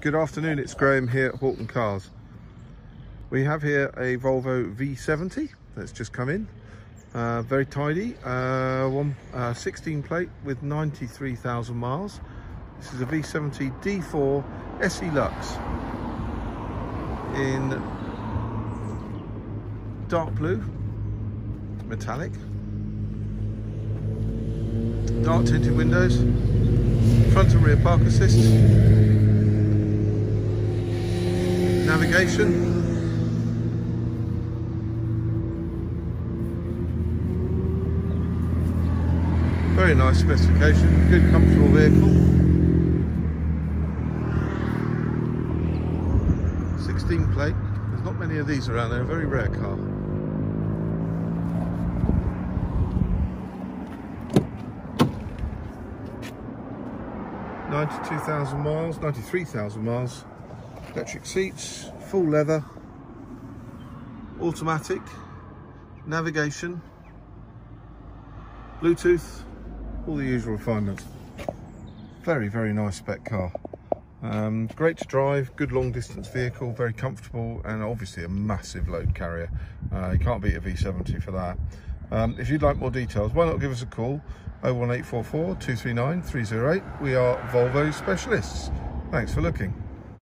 Good afternoon, it's Graham here at Houghton Cars. We have here a Volvo V70 that's just come in. Uh, very tidy, uh, one, uh, 16 plate with 93,000 miles. This is a V70 D4 SE Lux in dark blue, metallic, dark tinted windows, front and rear park assist, very nice specification, good comfortable vehicle. 16 plate, there's not many of these around there, a very rare car. Ninety-two thousand miles, ninety-three thousand miles. Electric seats, full leather, automatic, navigation, Bluetooth, all the usual refinements. Very, very nice spec car. Um, great to drive, good long distance vehicle, very comfortable, and obviously a massive load carrier. Uh, you can't beat a V70 for that. Um, if you'd like more details, why not give us a call 01844 239 308. We are Volvo specialists. Thanks for looking.